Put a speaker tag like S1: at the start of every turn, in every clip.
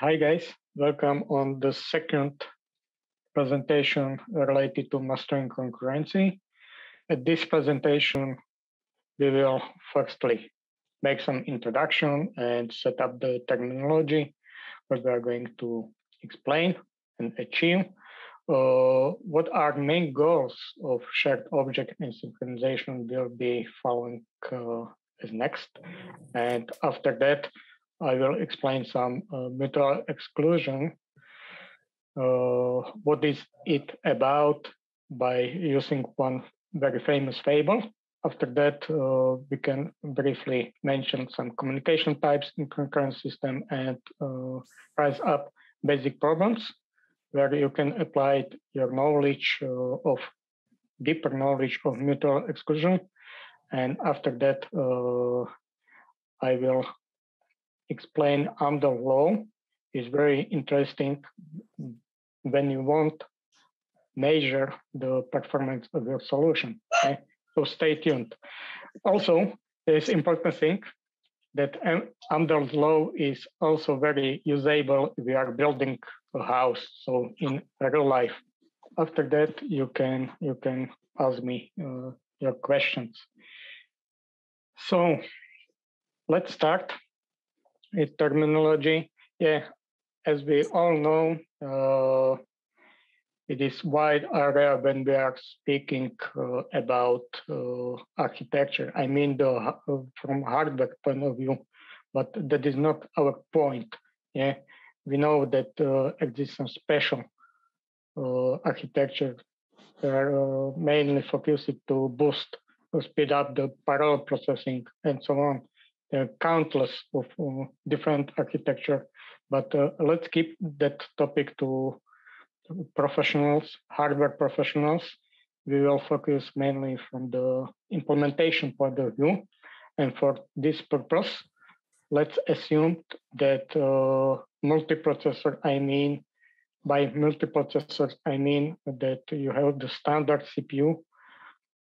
S1: Hi guys, welcome on the second presentation related to mastering concurrency. At this presentation, we will firstly make some introduction and set up the terminology what we are going to explain and achieve. Uh, what are main goals of shared object and synchronization will be following uh, as next. And after that, I will explain some uh, mutual exclusion. Uh, what is it about by using one very famous fable. After that, uh, we can briefly mention some communication types in concurrent system and uh, rise up basic problems where you can apply your knowledge uh, of deeper knowledge of mutual exclusion. And after that, uh, I will explain Amdahl law is very interesting when you want measure the performance of your solution. Okay? So stay tuned. Also, there's important thing that Amdahl's law is also very usable if we are building a house. So in real life. After that, you can you can ask me uh, your questions. So let's start terminology. Yeah, as we all know, uh, it is wide area when we are speaking uh, about uh, architecture. I mean, the, uh, from hardware point of view, but that is not our point. Yeah, we know that uh, exists some special uh, architecture that are mainly focused to boost or speed up the parallel processing and so on. Are countless of different architecture, but let's keep that topic to professionals, hardware professionals, we will focus mainly from the implementation point of view. And for this purpose, let's assume that uh, multiprocessor, I mean, by multiprocessors, I mean that you have the standard CPU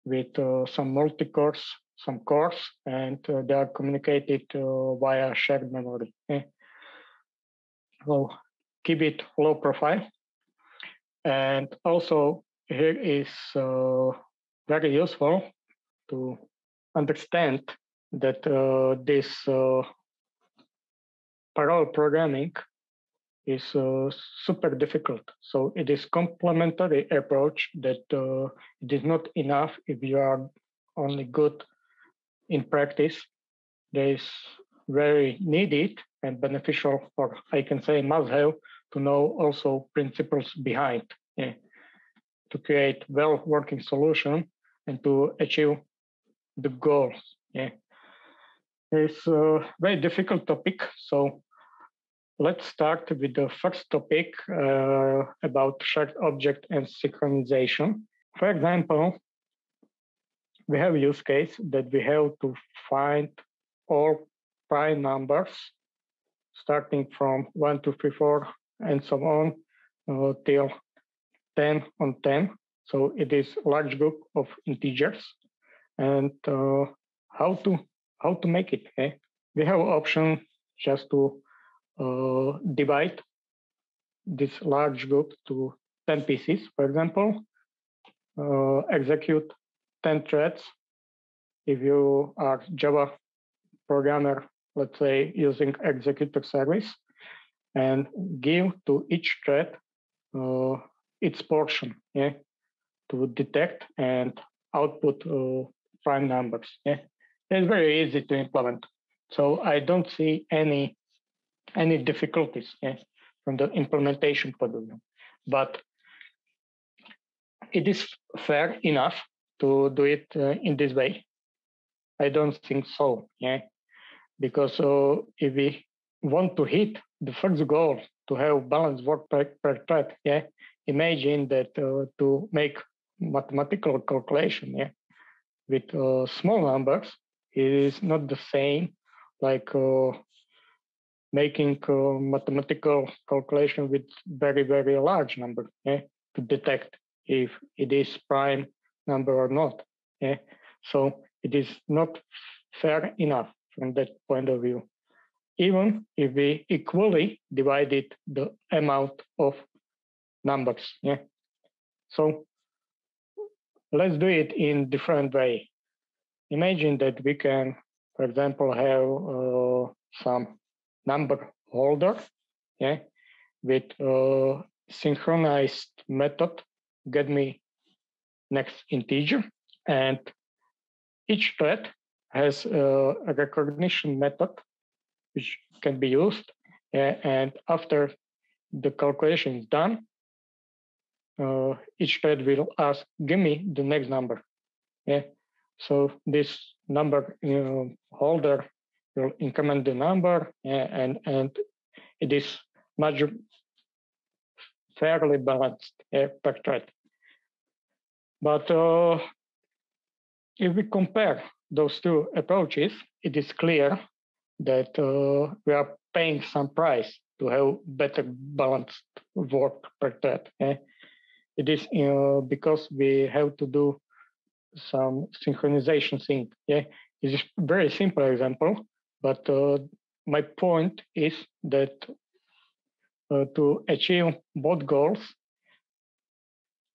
S1: with uh, some multi-cores, some cores, and uh, they are communicated uh, via shared memory. Okay? So keep it low profile and also here is uh, very useful to understand that uh, this uh, parallel programming is uh, super difficult. So it is complementary approach that it is not enough if you are only good in practice. There is very needed and beneficial, or I can say must have to know also principles behind yeah, to create well working solution and to achieve the goals. Yeah. It's a very difficult topic. So let's start with the first topic uh, about shared object and synchronization. For example, we have a use case that we have to find all prime numbers starting from 1, 2, 3, 4, and so on uh, till 10 on 10. So it is large group of integers. And uh, how to how to make it? Eh? We have option just to uh, divide this large group to 10 pieces, for example, uh, execute 10 threads. If you are Java programmer, let's say using executor service, and give to each thread uh, its portion yeah, to detect and output uh, prime numbers. Yeah. It's very easy to implement. So I don't see any any difficulties yeah, from the implementation point of view. But it is fair enough to do it uh, in this way. I don't think so. Yeah, because uh, if we want to hit the first goal to have balanced work per, per thread, yeah, imagine that uh, to make mathematical calculation yeah, with uh, small numbers is not the same like uh, making uh, mathematical calculation with very very large number yeah, to detect if it is prime number or not yeah. so it is not fair enough from that point of view even if we equally divided the amount of numbers. Yeah. So let's do it in different way. Imagine that we can, for example, have uh, some number holder, yeah, with a synchronized method get me next integer, and each thread has a recognition method which can be used. And after the calculation is done, uh, each thread will ask, give me the next number. Yeah. So this number you know, holder will increment the number and, and it is much fairly balanced per thread. But uh, if we compare those two approaches, it is clear that uh, we are paying some price to have better balanced work per thread. Eh? It is because we have to do some synchronization thing. Yeah, it is very simple example, but uh, my point is that uh, to achieve both goals,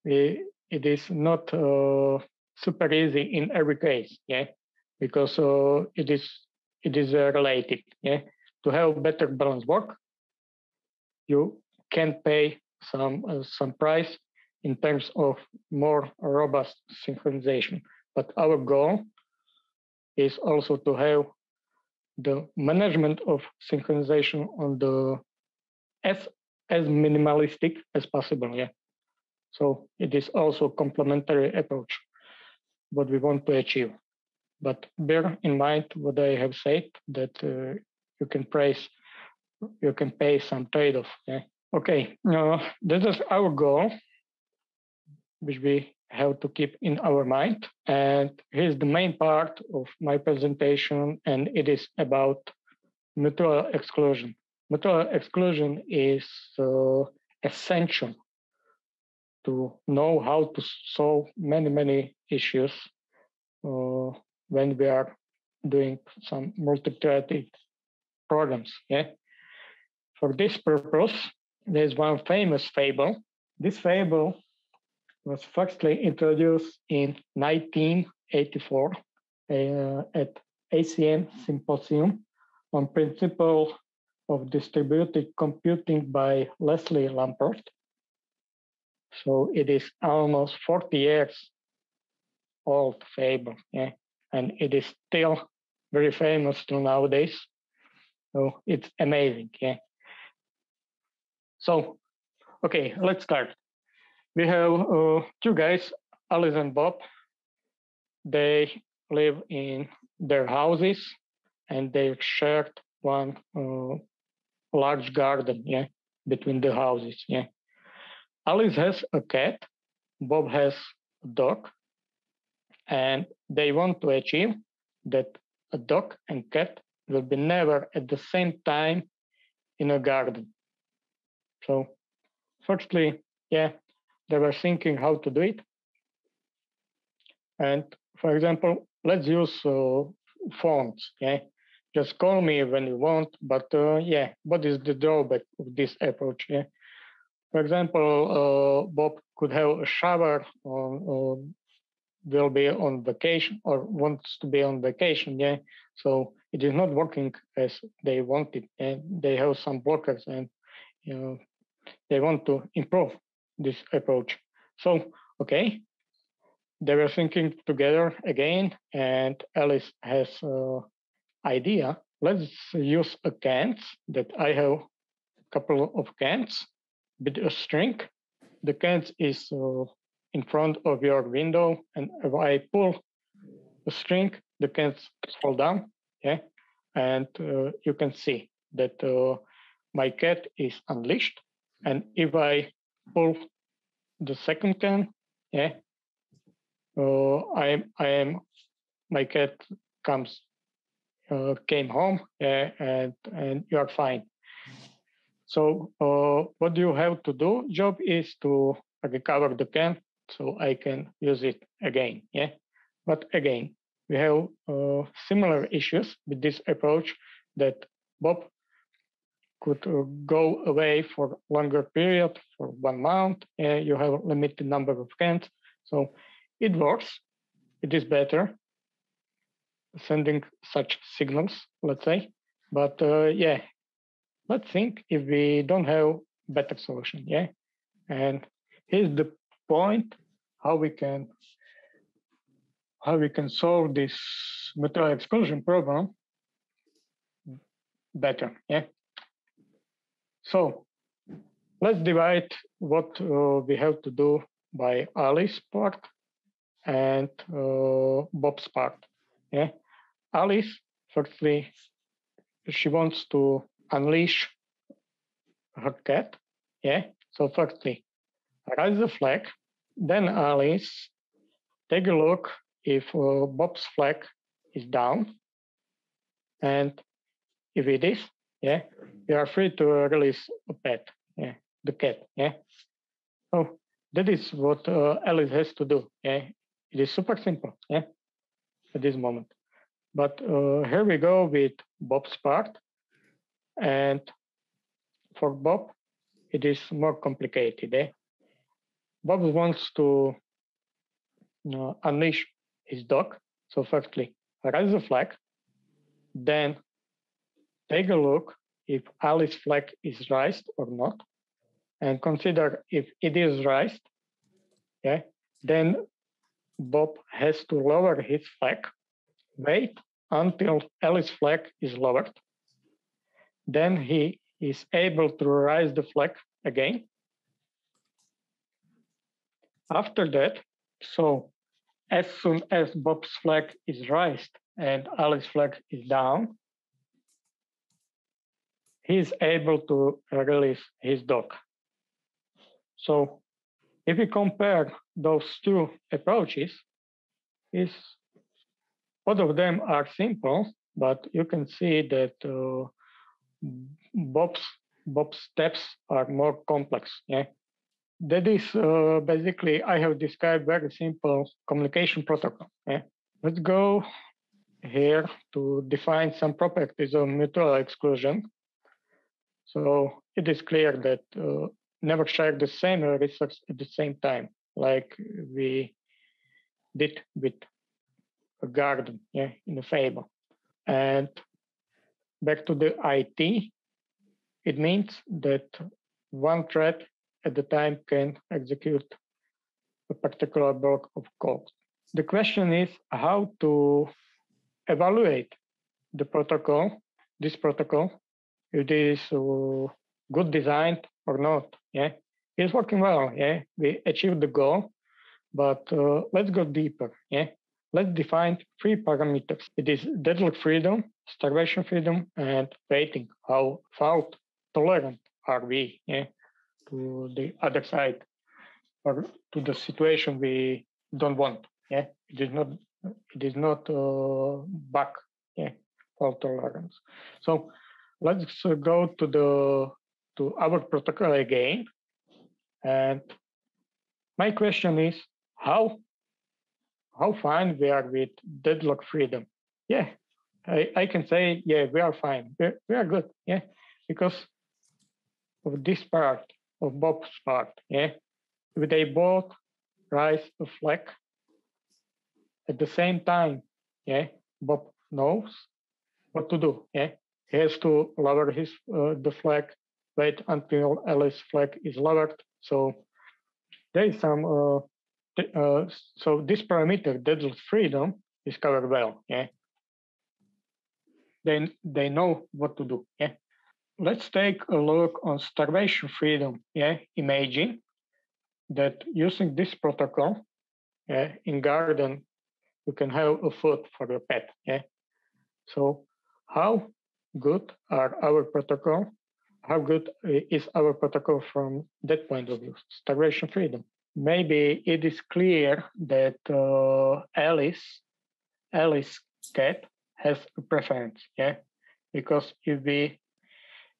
S1: it, it is not uh, super easy in every case. Yeah, because uh, it is it is uh, related. Yeah, to have better balance work, you can pay some some price in terms of more robust synchronization. But our goal is also to have the management of synchronization on the as as minimalistic as possible. Yeah. So it is also a complementary approach what we want to achieve. But bear in mind what I have said that uh, you can price, you can pay some trade-off. Yeah? Okay, uh, this is our goal, which we have to keep in our mind. And here's the main part of my presentation, and it is about mutual exclusion. Mutual exclusion is uh, essential to know how to solve many, many issues uh, when we are doing some multi-threaded programs. Yeah. For this purpose, there's one famous fable. This fable was firstly introduced in 1984 uh, at ACM Symposium on principle of distributed computing by Leslie Lamport. So it is almost 40 years old fable. Yeah and it is still very famous till nowadays. So it's amazing, yeah. So, okay, let's start. We have uh, two guys, Alice and Bob. They live in their houses and they shared one uh, large garden, yeah, between the houses, yeah. Alice has a cat, Bob has a dog, and they want to achieve that a dog and cat will be never at the same time in a garden. So, firstly, yeah, they were thinking how to do it. And for example, let's use uh, phones. Yeah, just call me when you want. But uh, yeah, what is the drawback of this approach? Yeah, for example, uh, Bob could have a shower uh, um, or, will be on vacation or wants to be on vacation yeah? So it is not working as they wanted and they have some blockers and you know they want to improve this approach. So okay they were thinking together again and alice has an idea. Let's use a cans that i have a couple of cans with a string the cat is uh, in front of your window and if I pull the string, the cans fall down, yeah, and uh, you can see that uh, my cat is unleashed. And if I pull the second can, yeah, uh, I am I am my cat comes uh, came home, yeah, and and you are fine. So uh, what you have to do? Job is to recover the can so I can use it again. Yeah, but again, we have uh, similar issues with this approach that Bob could uh, go away for longer period, for one month, you have limited number of cans. So it works. It is better sending such signals, let's say. But uh, yeah, let's think if we don't have better solution. Yeah, and here's the point: how we can how we can solve this mutual exclusion problem better. Yeah. So let's divide what uh, we have to do by Alice part and uh, Bob's part. Yeah. Alice, firstly, she wants to unleash her cat. Yeah. So firstly, raise the flag. Then Alice, take a look if uh, Bob's flag is down. And if it is, yeah, you are free to release a pet, yeah, the cat, yeah. So that is what uh, Alice has to do, yeah. It is super simple, yeah, at this moment. But uh, here we go with Bob's part. And for Bob, it is more complicated. Eh? Bob wants to unleash his dog. So firstly, raise the flag, then take a look if Alice flag is raised or not, and consider if it is raised, then Bob has to lower his flag, wait until Alice flag is lowered. Then he is able to raise the flag again. After that, so as soon as Bob's flag is raised and Alice's flag is down, he is able to release his dog. So if we compare those two approaches, is both of them are simple, but you can see that uh, Bob's Bob's steps are more complex. Yeah, that is uh, basically I have described very simple communication protocol. Yeah? Let's go here to define some properties of mutual exclusion. So it is clear that uh, never share the same resource at the same time, like we did with a garden yeah, in a fable. And back to the IT, it means that one thread at the time can execute a particular block of code. The question is how to evaluate the protocol, this protocol, if it is uh, good designed or not. Yeah, it's working well. Yeah, we achieved the goal, but uh, let's go deeper. Yeah, let's define three parameters. It is deadlock freedom, starvation freedom, and waiting. How fault tolerant are we? Yeah, to the other side or to the situation we don't want. Yeah, it is not it is not uh, back. Yeah, fault tolerance. So let's uh, go to the to our protocol again. And my question is how how fine we are with deadlock freedom. Yeah, I, I can say, yeah, we are fine. We, are good. Yeah, because of this part of Bob's part. Yeah, if they both rise a flag at the same time, yeah, Bob knows what to do. Yeah, he has to lower his uh, the flag, wait until Alice flag is lowered. So there is some. Uh, uh, so this parameter, deadlock freedom, is covered well. Yeah. They they know what to do. Yeah let's take a look on starvation freedom. Yeah, imagine that using this protocol yeah, in garden, you can have a food for your pet. Yeah. So how good are our protocol? How good is our protocol from that point of view? Starvation freedom. Maybe it is clear that uh, Alice, Alice cat has a preference. Yeah, because if we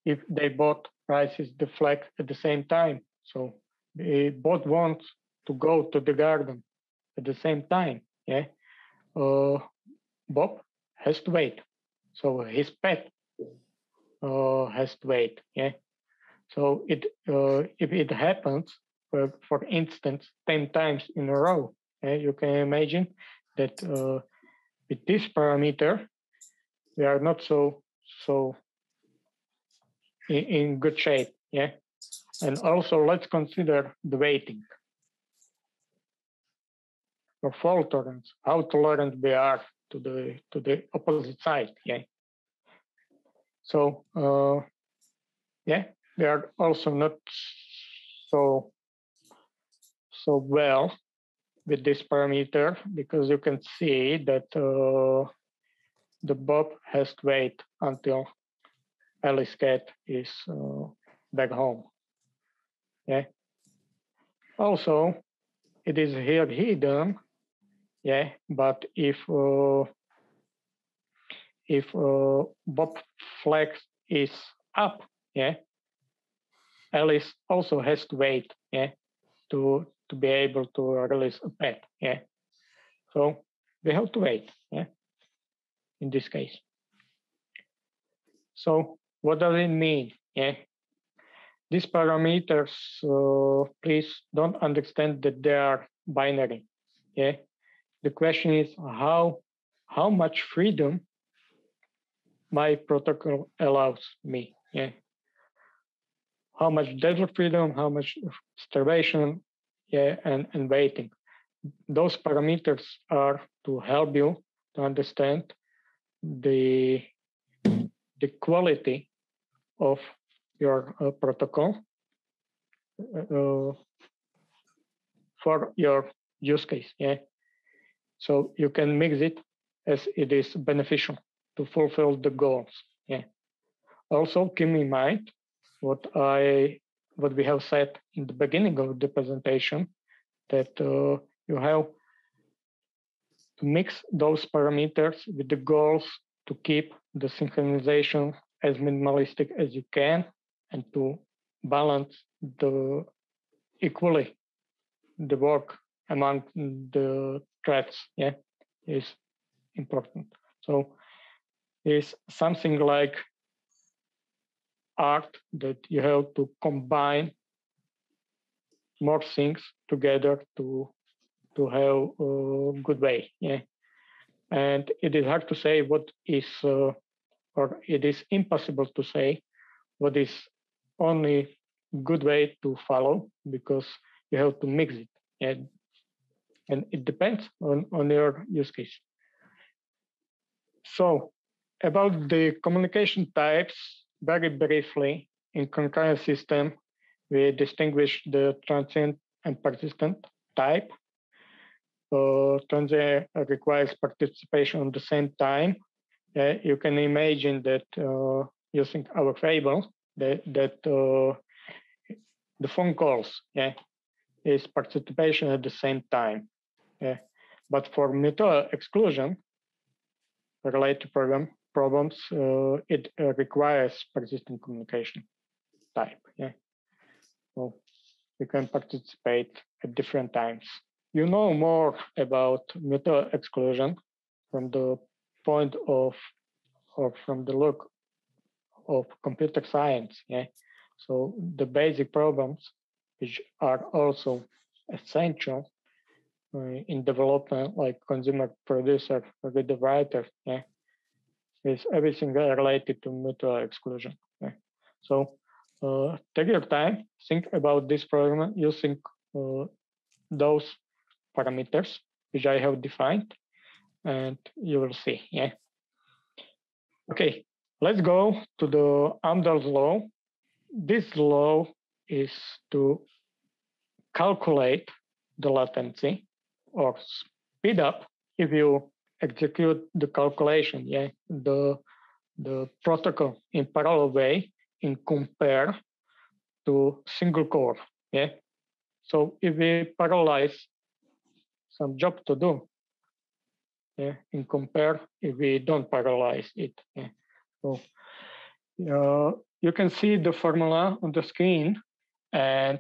S1: if they both rises the flag at the same time. So they both want to go to the garden at the same time. Yeah, uh, Bob has to wait. So his pet uh, has to wait. Yeah. So it uh, if it happens, for, for instance, 10 times in a row, yeah, you can imagine that uh, with this parameter, we are not so so in, in good shape. Yeah. And also let's consider the waiting or fault tolerance, how tolerant we are to the to the opposite side. Yeah. So uh, yeah, they are also not so so well with this parameter because you can see that uh, the Bob has to wait until Alice cat is uh, back home. Yeah. Also, it is here hidden. Yeah, but if uh, if uh, Bob flag is up, yeah, Alice also has to wait, yeah, to to be able to release a pet, yeah. So we have to wait, yeah, in this case. So what does it mean? Yeah, these parameters, uh, please don't understand that they are binary. Yeah, the question is how how much freedom my protocol allows me. Yeah. How much deadlock freedom, how much starvation, yeah, and, and waiting. Those parameters are to help you to understand the the quality of your uh, protocol uh, for your use case. Yeah. So you can mix it as it is beneficial to fulfill the goals. Yeah. Also, keep in mind what I what we have said in the beginning of the presentation that uh, you have to mix those parameters with the goals to keep the synchronization as minimalistic as you can and to balance the equally the work among the threads yeah is important. So is something like art that you have to combine more things together to to have a good way yeah. And it is hard to say what is uh, or it is impossible to say what is only good way to follow because you have to mix it and and it depends on on your use case. So about the communication types, very briefly, in concurrent system, we distinguish the transient and persistent type. Uh, transient requires participation at the same time. Uh, you can imagine that uh, using our fable, that, that uh, the phone calls yeah, is participation at the same time. Yeah. But for mutual exclusion related program, problems, uh, it uh, requires persistent communication type. Yeah. So you can participate at different times. You know more about mutual exclusion from the point of or from the look of computer science. Yeah. So the basic problems which are also essential uh, in development like consumer producer reader writer yeah is everything related to mutual exclusion. Okay? So uh, take your time, think about this problem using uh, those parameters which I have defined, and you will see. Yeah. Okay, let's go to the Amdahl's law. This law is to calculate the latency or speed up if you execute the calculation, yeah, the the protocol in parallel way in compare to single core, yeah. So if we parallelize some job to do, yeah, in compare if we don't parallelize it, yeah. So uh, you can see the formula on the screen, and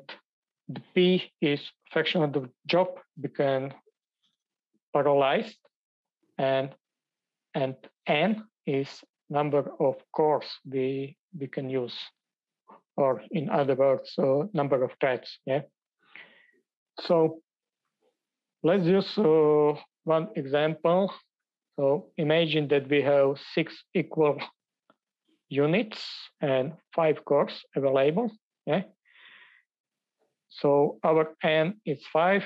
S1: the P is fraction of the job become parallelized and and n is number of cores we we can use, or in other words, number of threads. Yeah. So let's use uh, one example. So imagine that we have six equal units and five cores available. Yeah. So our n is five,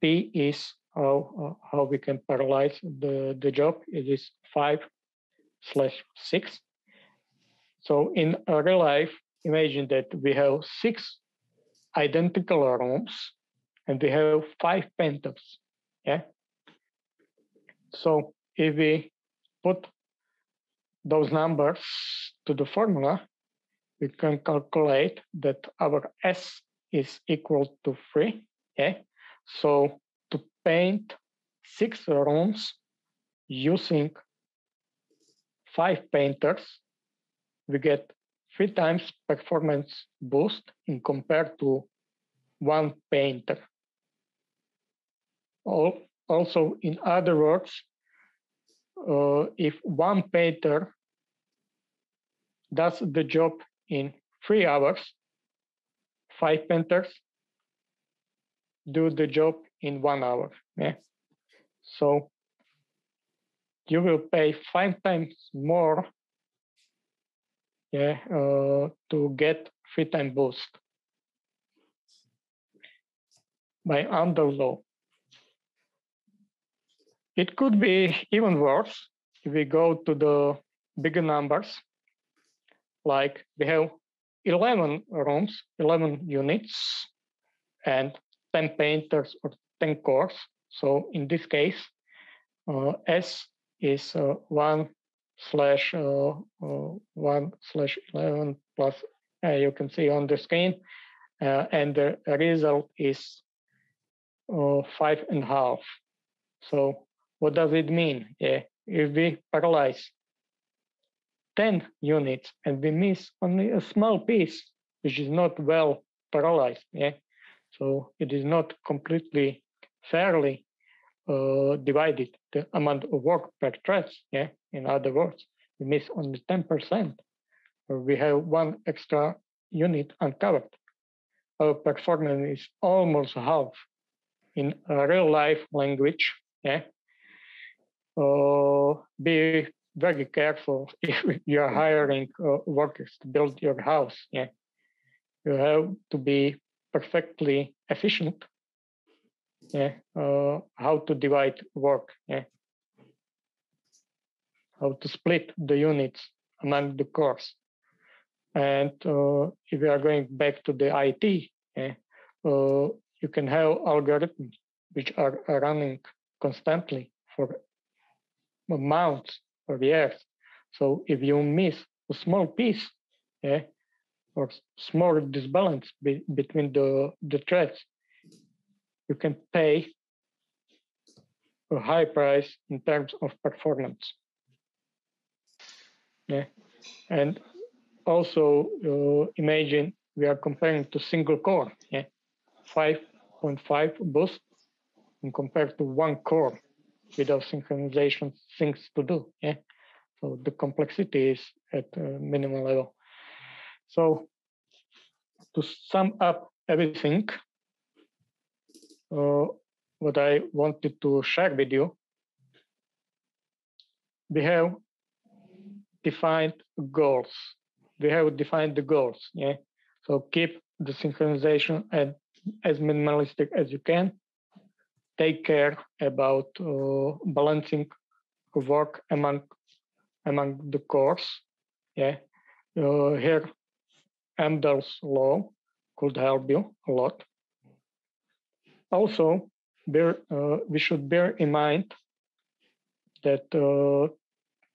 S1: p is how uh, how we can parallelize the the job. It is five slash six. So in real life, imagine that we have six identical rooms and we have five painters. Yeah. So if we put those numbers to the formula, we can calculate that our S is equal to three. Yeah. So paint six rooms using five painters, we get three times performance boost in compared to one painter. Also, in other words, uh, if one painter does the job in three hours, five painters do the job in one hour. Yeah. So you will pay five times more yeah, uh, to get free time boost by Amdahl law. It could be even worse if we go to the bigger numbers, like we have 11 rooms, 11 units, and 10 painters or 10 cores. So in this case, uh, S is uh, 1 slash uh, uh 1 slash 11 plus, you can see on the screen, and the result is five and a half. So what does it mean? Yeah, if we paralyze 10 units and we miss only a small piece, which is not well paralyzed, yeah, so it is not completely fairly uh, divided the amount of work per thread. Yeah, in other words, we miss only 10%, or we have one extra unit uncovered. Our performance is almost half in real life language. Yeah, uh, be very careful if you're hiring uh, workers to build your house. Yeah, you have to be perfectly efficient. Yeah, uh, how to divide work. Yeah, how to split the units among the cores. And uh, if we are going back to the IT, yeah, uh, you can have algorithms which are running constantly for months or years. So if you miss a small piece, yeah, or small disbalance be, between the, the threads, you can pay a high price in terms of performance. Yeah, and also uh, imagine we are comparing to single core, yeah, 5.5 boost and compared to one core without synchronization things to do. Yeah. So the complexity is at a minimal level. So to sum up everything, uh, what I wanted to share with you, we have defined goals. We have defined the goals. Yeah. So keep the synchronization at, as minimalistic as you can take care about uh, balancing work among among the cores. Yeah, uh, here Amdahl's law could help you a lot. Also, bear, uh, we should bear in mind that uh,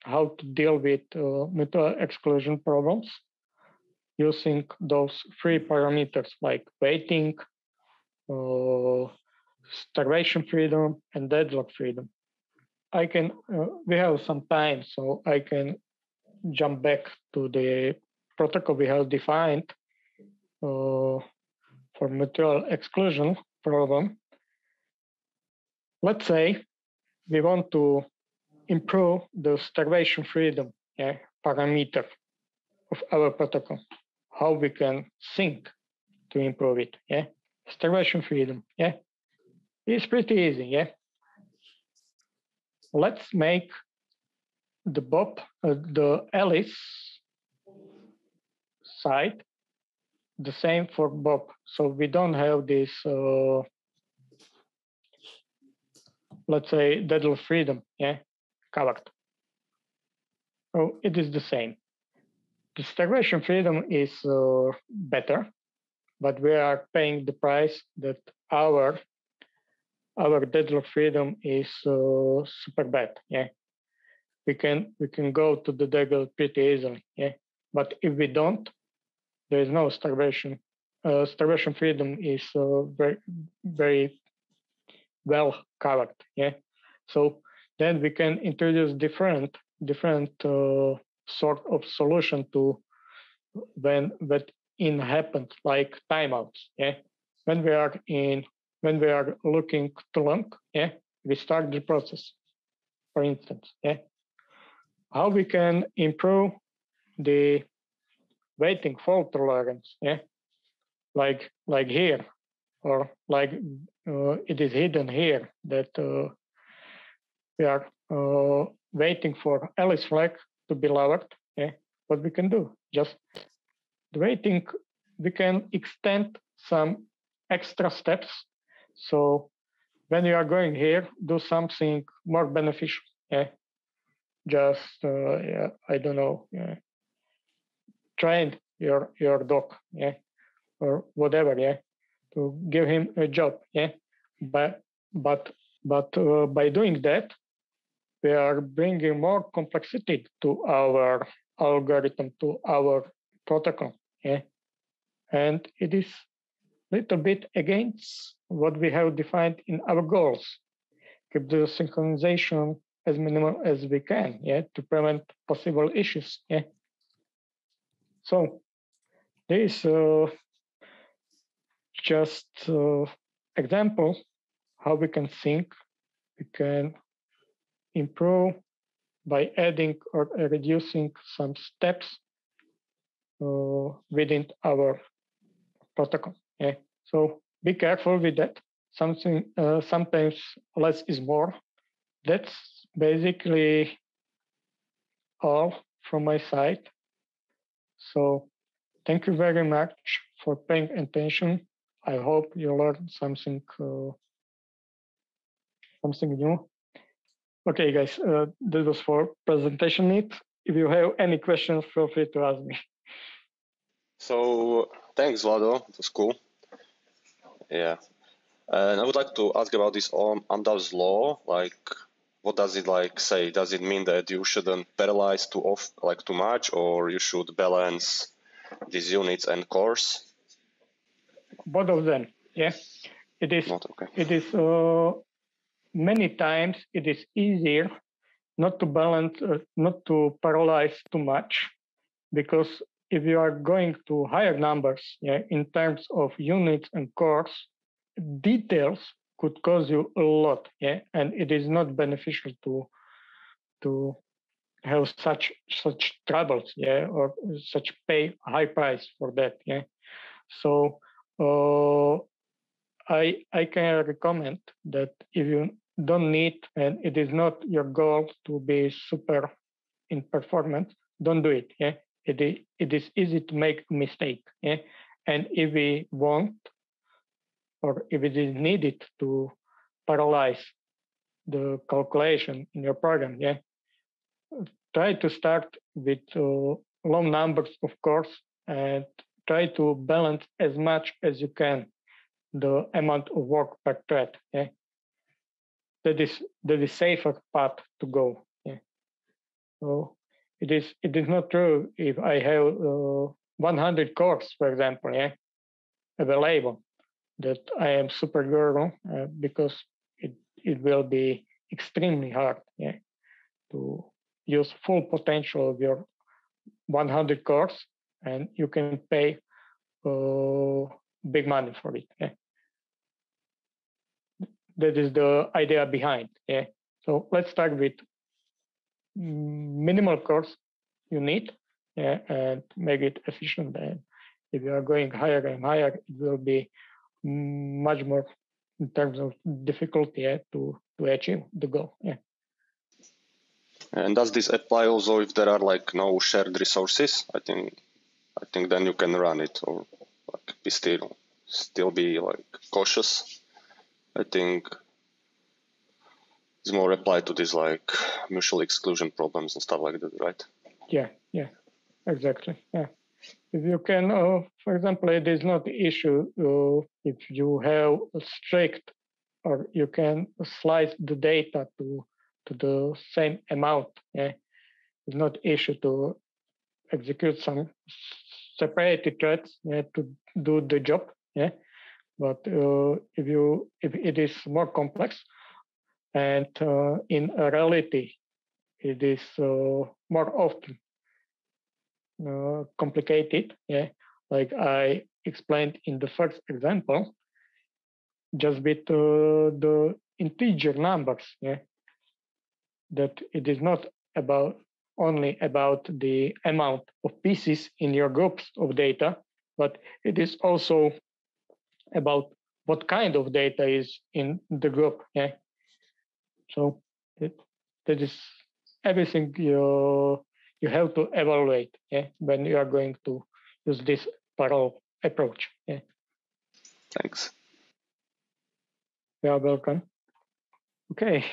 S1: how to deal with uh, mutual exclusion problems using those three parameters like waiting, starvation freedom and deadlock freedom. I can, uh, we have some time, so I can jump back to the protocol we have defined uh, for mutual exclusion problem. Let's say we want to improve the starvation freedom yeah, parameter of our protocol, how we can think to improve it. Yeah, starvation freedom. Yeah, it's pretty easy. Yeah, let's make the Bob, uh, the Alice side the same for Bob. So we don't have this, uh, let's say, deadly freedom, yeah, covered. So it is the same. The starvation freedom is uh, better, but we are paying the price that our our deadly freedom is uh, super bad. Yeah, we can we can go to the deadly pretty easily. Yeah, but if we don't, there is no starvation. Uh, starvation freedom is uh, very very well covered. Yeah, so then we can introduce different different uh, sort of solution to when that in happened like timeouts. Yeah, when we are in when we are looking too long. Yeah, we start the process. For instance, yeah, how we can improve the waiting fault tolerance. Yeah, like like here, or like uh, it is hidden here that uh, we are uh, waiting for Alice flag to be lowered. Yeah, what we can do? Just waiting, we can extend some extra steps. So when you are going here, do something more beneficial. Yeah, just uh, yeah, I don't know. Yeah. Train your your dog. Yeah, or whatever. Yeah, to give him a job. Yeah, but but but uh, by doing that, we are bringing more complexity to our algorithm, to our protocol. Yeah? And it is a little bit against what we have defined in our goals. Keep the synchronization as minimal as we can, yeah, to prevent possible issues. Yeah. So this uh, just uh, example how we can think. We can improve by adding or reducing some steps uh, within our protocol. Yeah. So be careful with that. Something uh, sometimes less is more. That's basically all from my side. So thank you very much for paying attention. I hope you learned something uh, something new. Okay, guys, uh, this was for presentation need. If you have any questions, feel free to ask me.
S2: So thanks, Vlado. It was cool. Yeah. And I would like to ask about this um, Amdahl's law. Like, what does it like say? Does it mean that you shouldn't paralyze too off, like too much, or you should balance these units and cores?
S1: Both of them. Yeah. It is.
S2: Not okay.
S1: It is. Uh, many times it is easier not to balance, uh, not to paralyze too much, because if you are going to higher numbers yeah, in terms of units and cores, details could cause you a lot, yeah, and it is not beneficial to to have such such troubles, yeah, or such pay high price for that, yeah. So uh, I I can recommend that if you don't need and it is not your goal to be super in performance, don't do it. Yeah, it is, it is easy to make a mistake. Yeah, and if we want or if it is needed to parallelize the calculation in your program, yeah, try to start with uh, low numbers, of course, and try to balance as much as you can the amount of work per thread. Yeah, that is that is safer path to go. Yeah. So it is it is not true if I have uh, 100 cores, for example, yeah, available, that I am superguru uh, because it it will be extremely hard, yeah, to use full potential of your 100 cores, and you can pay uh, big money for it. Yeah that is the idea behind. Yeah. So let's start with minimal cores, you need yeah, and make it efficient. And if you are going higher and higher, it will be much more in terms of difficulty yeah, to to achieve the goal. Yeah.
S2: And does this apply also if there are like no shared resources? I think I think then you can run it or like be still still be like cautious. I think it's more applied to these like mutual exclusion problems and stuff like that, right?
S1: Yeah, yeah, exactly. Yeah. If you can, uh, for example, it is not issue uh, if you have a strict or you can slice the data to to the same amount. Yeah? It's not issue to execute some separated threads yeah, to do the job. Yeah, but uh, if you if it is more complex, and uh, in reality, it is uh, more often uh, complicated. Yeah, like I explained in the first example, just with uh, the integer numbers. Yeah, that it is not about only about the amount of pieces in your groups of data, but it is also about what kind of data is in the group. Yeah. So that is everything you you have to evaluate yeah, when you are going to use this parallel approach. Yeah.
S2: Thanks.
S1: You are welcome. Okay.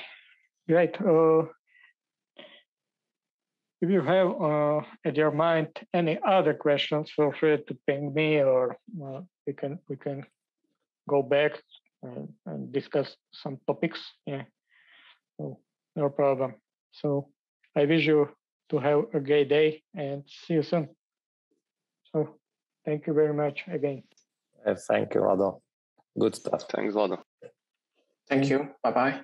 S1: Great. Uh, if you have uh, at your mind any other questions, feel free to ping me, or uh, we can we can go back and, and, discuss some topics. Yeah, so no problem. So I wish you to have a great day and see you soon. So thank you very much again.
S3: Thank you, Rado. Good stuff.
S2: Thanks, Rado.
S4: Thank you. Bye bye.